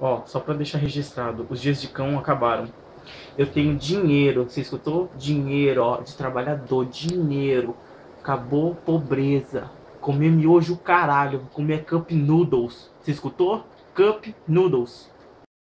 Ó, só pra deixar registrado, os dias de cão acabaram. Eu tenho dinheiro, você escutou? Dinheiro, ó, de trabalhador, dinheiro. Acabou pobreza. Comer miojo caralho, comer cup noodles. Você escutou? Cup noodles.